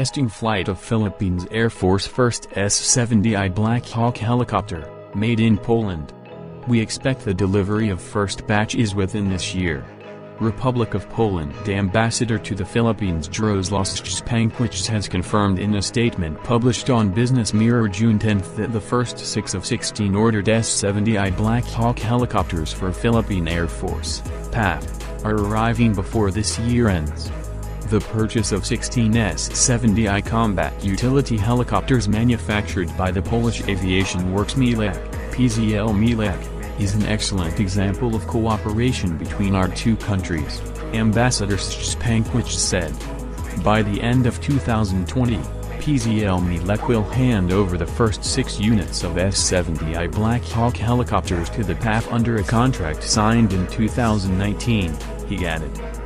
testing flight of Philippines Air Force first S-70I Black Hawk helicopter, made in Poland. We expect the delivery of first batches within this year. Republic of Poland ambassador to the Philippines Jaroslaw Szczepankiewicz has confirmed in a statement published on Business Mirror June 10 that the first six of 16 ordered S-70I Black Hawk helicopters for Philippine Air Force, PAF, are arriving before this year ends. The purchase of 16 S-70I combat utility helicopters manufactured by the Polish Aviation Works Mielec, PZL Mielec, is an excellent example of cooperation between our two countries, Ambassador Szczepankiewicz said. By the end of 2020, PZL Mielec will hand over the first six units of S-70I Black Hawk helicopters to the PAF under a contract signed in 2019, he added.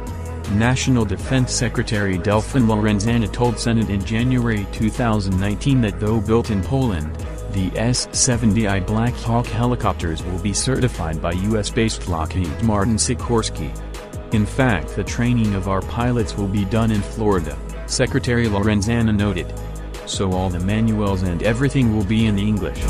National Defense Secretary Delfin Lorenzana told Senate in January 2019 that though built in Poland, the S-70I Black Hawk helicopters will be certified by U.S.-based Lockheed Martin Sikorsky. In fact the training of our pilots will be done in Florida, Secretary Lorenzana noted. So all the manuals and everything will be in English.